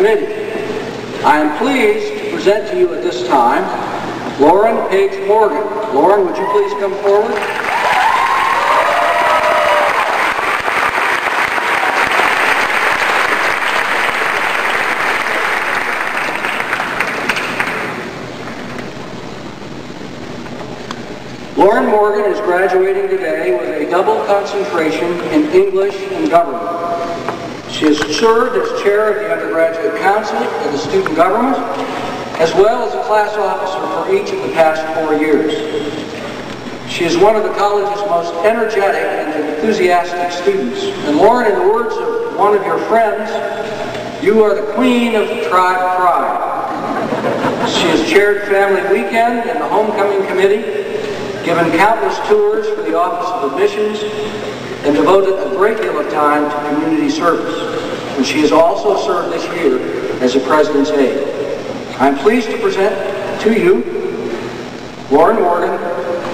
committee. I am pleased to present to you at this time Lauren Page Morgan. Lauren, would you please come forward? Lauren Morgan is graduating today with a double concentration in English and government. She has served as chair of the undergraduate council and the student government, as well as a class officer for each of the past four years. She is one of the college's most energetic and enthusiastic students. And Lauren, in the words of one of your friends, you are the queen of tribe pride. She has chaired Family Weekend and the Homecoming Committee, given countless tours for the Office of Admissions, and devoted a great deal of time to community service. And she has also served this year as a President's Aide. I'm pleased to present to you Lauren Morgan,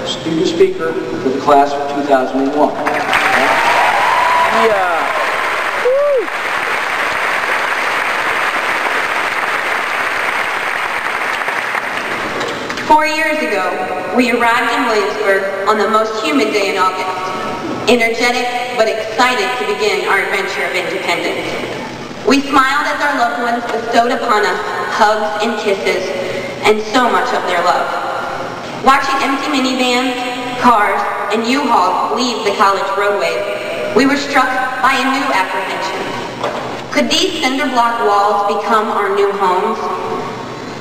student speaker for the class of 2001. Yeah. Four years ago, we arrived in Williamsburg on the most humid day in August, energetic but excited to begin our adventure of independence. We smiled as our loved ones bestowed upon us hugs and kisses and so much of their love. Watching empty minivans, cars, and U-Hauls leave the college roadways, we were struck by a new apprehension. Could these cinder block walls become our new homes?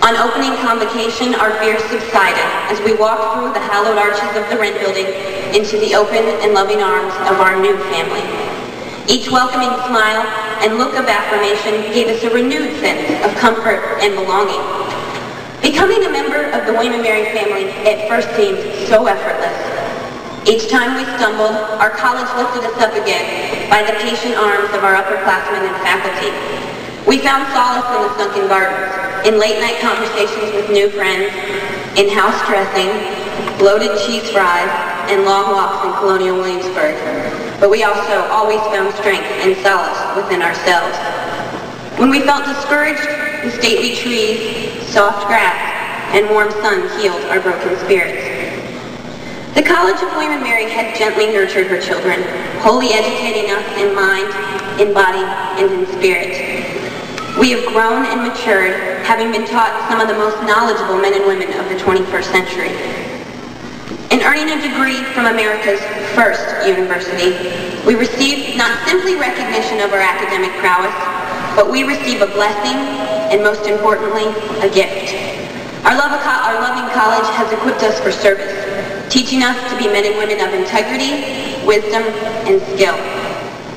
On opening convocation, our fears subsided as we walked through the hallowed arches of the Wren building into the open and loving arms of our new family. Each welcoming smile and look of affirmation gave us a renewed sense of comfort and belonging. Becoming a member of the William Mary family at first seemed so effortless. Each time we stumbled, our college lifted us up again by the patient arms of our upperclassmen and faculty. We found solace in the sunken gardens, in late night conversations with new friends, in house dressing, bloated cheese fries, and long walks in colonial Williamsburg. But we also always found strength and solace within ourselves. When we felt discouraged, the stately trees, soft grass, and warm sun healed our broken spirits. The College of William Mary had gently nurtured her children, wholly educating us in mind, in body, and in spirit. We have grown and matured having been taught some of the most knowledgeable men and women of the 21st century. In earning a degree from America's first university, we receive not simply recognition of our academic prowess, but we receive a blessing and most importantly, a gift. Our, love our loving college has equipped us for service, teaching us to be men and women of integrity, wisdom, and skill.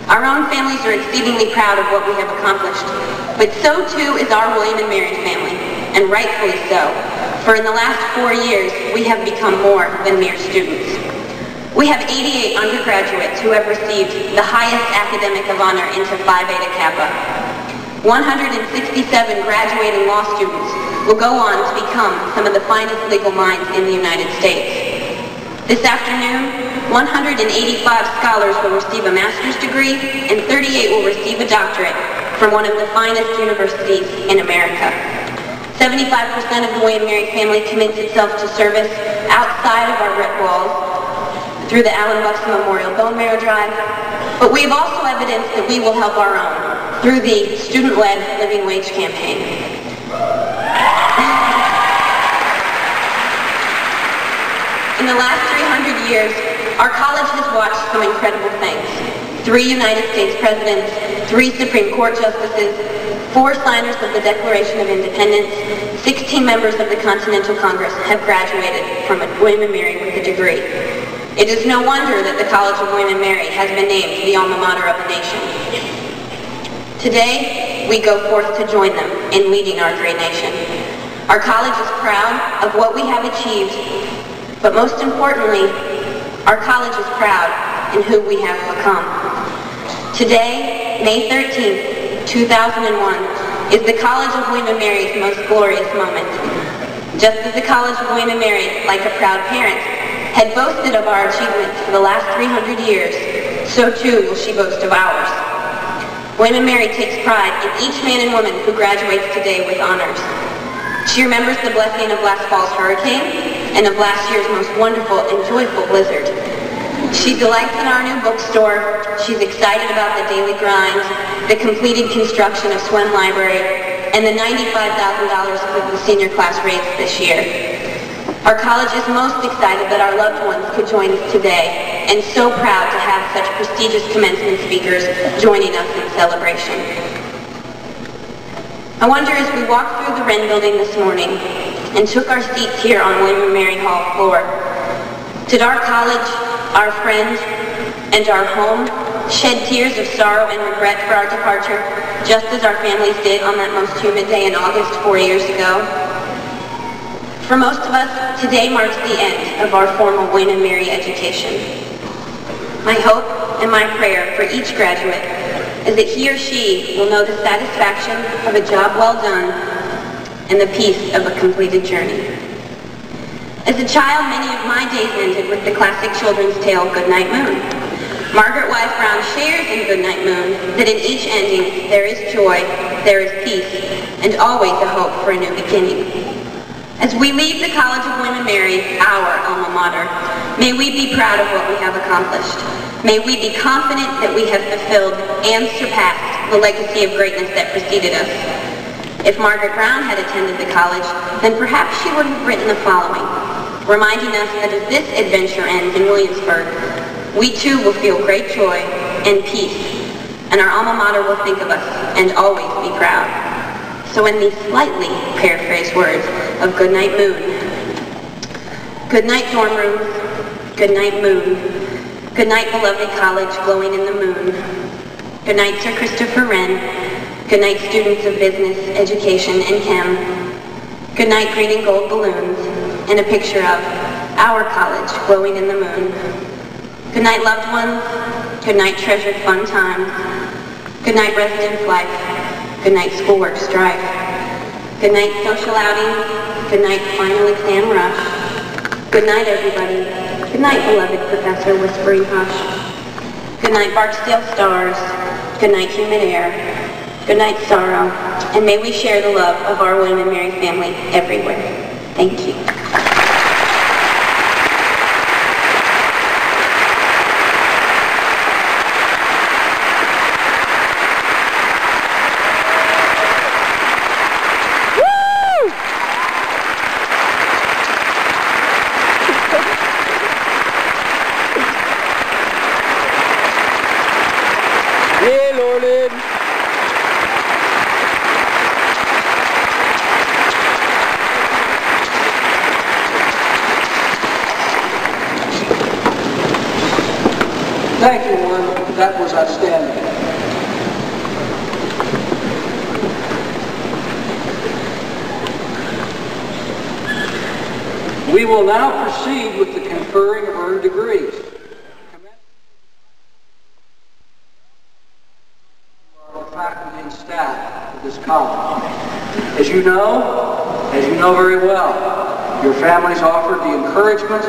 Our own families are exceedingly proud of what we have accomplished, but so too is our William and Mary family, and rightfully so, for in the last four years, we have become more than mere students. We have 88 undergraduates who have received the highest academic of honor into Phi Beta Kappa. 167 graduating law students will go on to become some of the finest legal minds in the United States. This afternoon, 185 scholars will receive a master's degree and 38 will receive a doctorate from one of the finest universities in America. 75% of the William Mary family commits itself to service outside of our brick walls through the Alan Bukzin Memorial Bone Marrow Drive, but we have also evidenced that we will help our own through the student-led living wage campaign. In the last 300 years, our college has watched some incredible things. Three United States presidents, three Supreme Court justices, four signers of the Declaration of Independence, 16 members of the Continental Congress have graduated from William & Mary with a degree. It is no wonder that the College of William & Mary has been named the alma mater of the nation. Today, we go forth to join them in leading our great nation. Our college is proud of what we have achieved, but most importantly, our college is proud in who we have become. Today, May 13th, 2001, is the College of William & Mary's most glorious moment. Just as the College of William & Mary, like a proud parent, had boasted of our achievements for the last 300 years, so too will she boast of ours. William Mary takes pride in each man and woman who graduates today with honors. She remembers the blessing of last fall's hurricane and of last year's most wonderful and joyful blizzard. She delights in our new bookstore. She's excited about the daily grind, the completed construction of Swem Library, and the $95,000 for the senior class rates this year. Our college is most excited that our loved ones could join us today and so proud to have such prestigious commencement speakers joining us in celebration. I wonder as we walked through the Wren building this morning and took our seats here on William Mary Hall floor, did our college, our friends, and our home shed tears of sorrow and regret for our departure, just as our families did on that most humid day in August four years ago? For most of us, today marks the end of our formal William and Mary education. My hope and my prayer for each graduate is that he or she will know the satisfaction of a job well done and the peace of a completed journey. As a child, many of my days ended with the classic children's tale, Goodnight Moon. Margaret Wise Brown shares in Goodnight Moon that in each ending there is joy, there is peace, and always a hope for a new beginning. As we leave the College of William Mary, our alma mater, may we be proud of what we have accomplished. May we be confident that we have fulfilled and surpassed the legacy of greatness that preceded us. If Margaret Brown had attended the college, then perhaps she would have written the following, reminding us that as this adventure ends in Williamsburg, we too will feel great joy and peace, and our alma mater will think of us and always be proud. So in these slightly paraphrased words of Goodnight Moon, Goodnight dorm rooms, Goodnight moon, Good night, beloved college glowing in the moon. Good night, Sir Christopher Wren. Good night, students of business, education, and chem. Good night, green and gold balloons, and a picture of our college glowing in the moon. Good night, loved ones. Good night, treasured fun times. Good night, residence life. Good night, schoolwork strife. Good night, social outing. Good night, final exam rush. Good night, everybody. Good night, beloved Professor Whispering Hush. Good night, Barksdale stars. Good night, humid air. Good night, sorrow. And may we share the love of our William and Mary family everywhere. Thank you. Will now proceed with the conferring of earned degrees. As you know, as you know very well, your families offered the encouragement.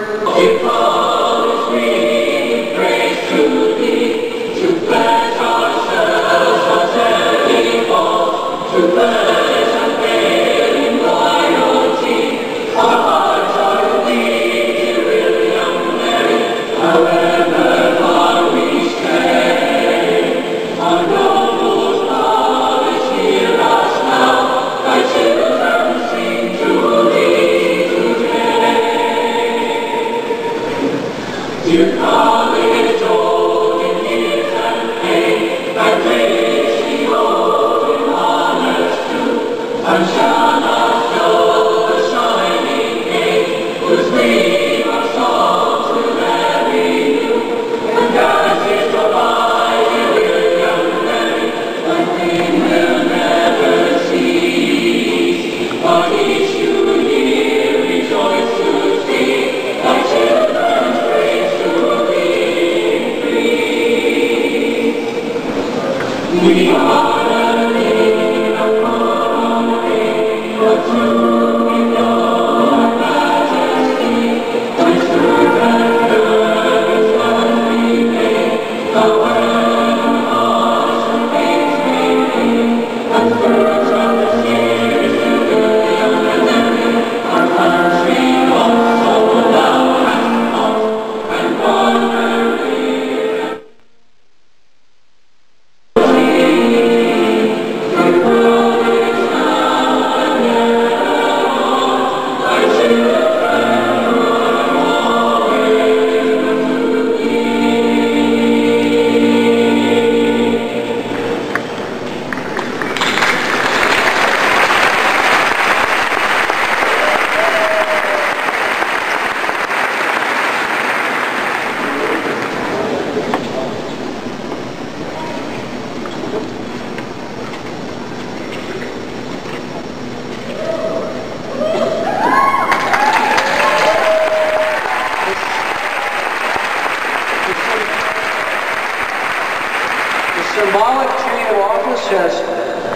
Has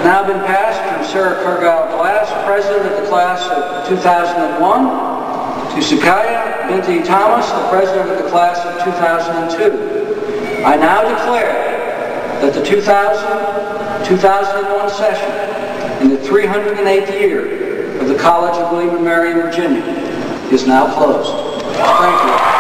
now been passed from Sarah Cargile Glass, President of the class of 2001, to Sakaya Binti Thomas, the President of the class of 2002. I now declare that the 2000-2001 session in the 308th year of the College of William and Mary in Virginia is now closed. Thank you.